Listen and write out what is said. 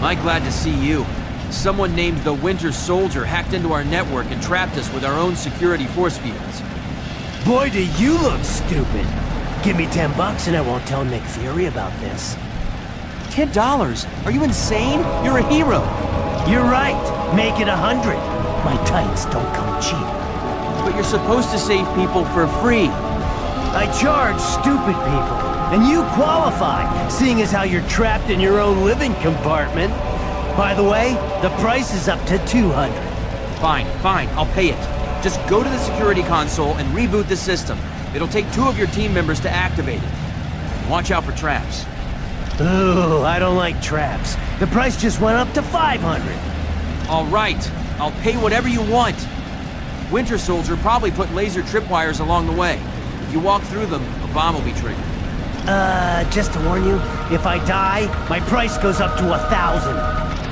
I glad to see you. Someone named the Winter Soldier hacked into our network and trapped us with our own security force fields. Boy, do you look stupid. Give me ten bucks and I won't tell Nick Fury about this. Ten dollars? Are you insane? You're a hero. You're right. Make it a hundred. My tights don't come cheap. But you're supposed to save people for free. I charge stupid people. And you qualify, seeing as how you're trapped in your own living compartment. By the way, the price is up to 200. Fine, fine, I'll pay it. Just go to the security console and reboot the system. It'll take two of your team members to activate it. Watch out for traps. Ooh, I don't like traps. The price just went up to 500. All right, I'll pay whatever you want. Winter Soldier probably put laser tripwires along the way. If you walk through them, a bomb will be triggered. Uh, just to warn you, if I die, my price goes up to a thousand.